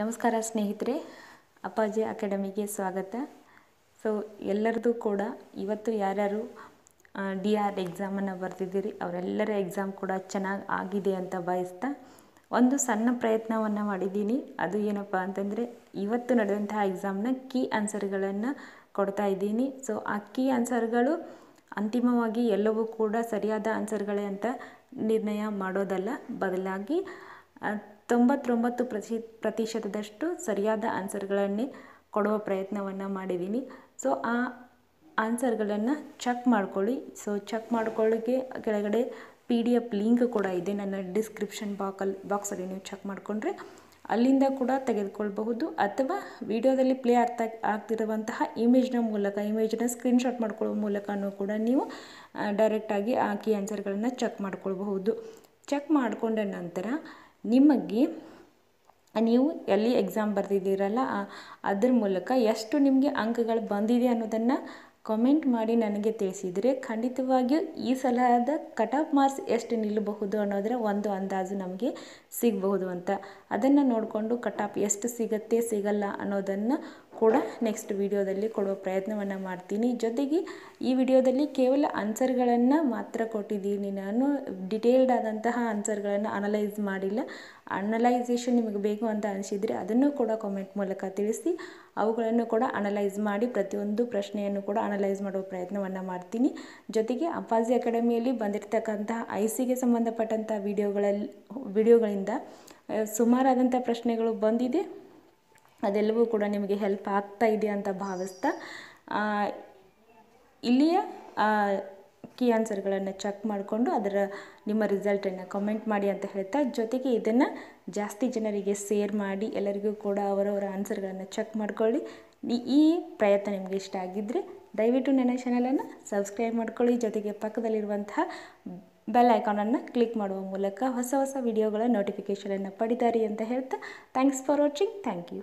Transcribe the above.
ನಮಸ್ಕಾರ ಸ್ನೇಹಿತರೆ, ಅಪ್ಪಾಜಿ ಅಕಾಡೆಮಿಗೆ ಸ್ವಾಗತ. ಸೊ ಎಲ್ಲರದು ಕೂಡ ಇವತ್ತು ಯಾರ್ಯಾರು ಡಿ ಆರ್ ಎಕ್ಸಾಮನ್ನು ಬರ್ತಿದ್ದೀರಿ ಅವರೆಲ್ಲರ ಎಕ್ಸಾಮ್ ಕೂಡ ಚೆನ್ನಾಗಿ ಆಗಿದೆ ಅಂತ ಬಯಸ್ತಾ ಒಂದು ಸಣ್ಣ ಪ್ರಯತ್ನವನ್ನು ಮಾಡಿದ್ದೀನಿ. ಅದು ಏನಪ್ಪ ಅಂತಂದರೆ, ಇವತ್ತು ನಡೆದಂತಹ ಎಕ್ಸಾಮ್ನ ಕೀ ಆನ್ಸರ್ಗಳನ್ನು ಕೊಡ್ತಾ ಇದ್ದೀನಿ. ಸೊ ಆ ಕೀ ಆನ್ಸರ್ಗಳು ಅಂತಿಮವಾಗಿ ಎಲ್ಲವೂ ಕೂಡ ಸರಿಯಾದ ಆನ್ಸರ್ಗಳೇ ಅಂತ ನಿರ್ಣಯ ಮಾಡೋದಲ್ಲ. ಬದಲಾಗಿ ತೊಂಬತ್ತೊಂಬತ್ತು ಪ್ರತಿ ಪ್ರತಿಶತದಷ್ಟು ಸರಿಯಾದ ಆನ್ಸರ್ಗಳನ್ನೇ ಕೊಡುವ ಪ್ರಯತ್ನವನ್ನು ಮಾಡಿದ್ದೀನಿ ಸೊ, ಆ ಆನ್ಸರ್ಗಳನ್ನು ಚೆಕ್ ಮಾಡ್ಕೊಳ್ಳಿ. ಸೊ ಚೆಕ್ ಮಾಡ್ಕೊಳ್ಳಿಕ್ಕೆ ಕೆಳಗಡೆ ಪಿ ಡಿ ಎಫ್ ಲಿಂಕ್ ಕೂಡ ಇದೆ. ನನ್ನ ಡಿಸ್ಕ್ರಿಪ್ಷನ್ ಬಾಕಲ್ಲಿ ಬಾಕ್ಸಲ್ಲಿ ನೀವು ಚೆಕ್ ಮಾಡಿಕೊಂಡ್ರೆ ಅಲ್ಲಿಂದ ಕೂಡ ತೆಗೆದುಕೊಳ್ಬಹುದು. ಅಥವಾ ವಿಡಿಯೋದಲ್ಲಿ ಪ್ಲೇ ಆಗ್ತಾ ಆಗ್ತಿರುವಂತಹ ಇಮೇಜ್ನ ಮೂಲಕ ಇಮೇಜ್ನ ಸ್ಕ್ರೀನ್ಶಾಟ್ ಮಾಡ್ಕೊಳ್ಳೋ ಮೂಲಕನೂ ಕೂಡ ನೀವು ಡೈರೆಕ್ಟಾಗಿ ಆ ಕೀ ಆನ್ಸರ್ಗಳನ್ನು ಚೆಕ್ ಮಾಡ್ಕೊಳ್ಬಹುದು. ಚೆಕ್ ಮಾಡಿಕೊಂಡ ನಂತರ ನಿಮಗೆ, ನೀವು ಎಲ್ಲಿ ಎಕ್ಸಾಮ್ ಬರೆದಿದ್ದೀರಲ್ಲ ಅದ್ರ ಮೂಲಕ ಎಷ್ಟು ನಿಮಗೆ ಅಂಕಗಳು ಬಂದಿದೆ ಅನ್ನೋದನ್ನು ಕಮೆಂಟ್ ಮಾಡಿ ನನಗೆ ತಿಳಿಸಿದರೆ ಖಂಡಿತವಾಗಿಯೂ ಈ ಸಲಹಾದ ಕಟ್ ಆಫ್ ಮಾರ್ಕ್ಸ್ ಎಷ್ಟು ನಿಲ್ಲಬಹುದು ಅನ್ನೋದರ ಒಂದು ಅಂದಾಜು ನಮಗೆ ಸಿಗಬಹುದು ಅಂತ. ಅದನ್ನು ನೋಡಿಕೊಂಡು ಕಟ್ ಆಫ್ ಎಷ್ಟು ಸಿಗತ್ತೆ, ಸಿಗಲ್ಲ ಅನ್ನೋದನ್ನು ಕೂಡ ನೆಕ್ಸ್ಟ್ ವಿಡಿಯೋದಲ್ಲಿ ಕೊಡುವ ಪ್ರಯತ್ನವನ್ನು ಮಾಡ್ತೀನಿ. ಜೊತೆಗೆ ಈ ವಿಡಿಯೋದಲ್ಲಿ ಕೇವಲ ಆನ್ಸರ್ಗಳನ್ನು ಮಾತ್ರ ಕೊಟ್ಟಿದ್ದೀನಿ. ನಾನು ಡಿಟೇಲ್ಡ್ ಆದಂತಹ ಆನ್ಸರ್ಗಳನ್ನು ಅನಲೈಸ್ ಮಾಡಿಲ್ಲ. ಅನಲೈಸೇಷನ್ ನಿಮಗೆ ಬೇಕು ಅಂತ ಅನಿಸಿದರೆ ಅದನ್ನು ಕೂಡ ಕಾಮೆಂಟ್ ಮೂಲಕ ತಿಳಿಸಿ. ಅವುಗಳನ್ನು ಕೂಡ ಅನಲೈಸ್ ಮಾಡಿ ಪ್ರತಿಯೊಂದು ಪ್ರಶ್ನೆಯನ್ನು ಕೂಡ ಅನಲೈಸ್ ಮಾಡುವ ಪ್ರಯತ್ನವನ್ನು ಮಾಡ್ತೀನಿ. ಜೊತೆಗೆ ಅಪಾಜಿ ಅಕಾಡೆಮಿಯಲ್ಲಿ ಬಂದಿರತಕ್ಕಂತಹ ಐ ಸಿಗೆ ಸಂಬಂಧಪಟ್ಟಂಥ ವಿಡಿಯೋಗಳಲ್ಲಿ ವಿಡಿಯೋಗಳಿಂದ ಸುಮಾರಾದಂಥ ಪ್ರಶ್ನೆಗಳು ಬಂದಿದೆ. ಅದೆಲ್ಲವೂ ಕೂಡ ನಿಮಗೆ ಹೆಲ್ಪ್ ಆಗ್ತಾ ಇದೆ ಅಂತ ಭಾವಿಸ್ತಾ ಇಲ್ಲಿಯ ಕೀ ಆನ್ಸರ್ಗಳನ್ನು ಚೆಕ್ ಮಾಡಿಕೊಂಡು ಅದರ ನಿಮ್ಮ ರಿಸಲ್ಟನ್ನು ಕಮೆಂಟ್ ಮಾಡಿ ಅಂತ ಹೇಳ್ತಾ, ಜೊತೆಗೆ ಇದನ್ನು ಜಾಸ್ತಿ ಜನರಿಗೆ ಸೇರ್ ಮಾಡಿ ಎಲ್ಲರಿಗೂ ಕೂಡ ಅವರವರ ಆನ್ಸರ್ಗಳನ್ನು ಚೆಕ್ ಮಾಡಿಕೊಳ್ಳಿ. ಈ ಪ್ರಯತ್ನ ನಿಮಗೆ ಇಷ್ಟ ಆಗಿದ್ದರೆ ದಯವಿಟ್ಟು ನನ್ನ ಚಾನಲನ್ನು ಸಬ್ಸ್ಕ್ರೈಬ್ ಮಾಡ್ಕೊಳ್ಳಿ. ಜೊತೆಗೆ ಪಕ್ಕದಲ್ಲಿರುವಂತಹ ಬೆಲ್ ಐಕಾನನ್ನು ಕ್ಲಿಕ್ ಮಾಡುವ ಮೂಲಕ ಹೊಸ ಹೊಸ ವಿಡಿಯೋಗಳ ನೋಟಿಫಿಕೇಷನನ್ನು ಪಡಿತಾರೆ ಅಂತ ಹೇಳ್ತಾ thanks for watching thank you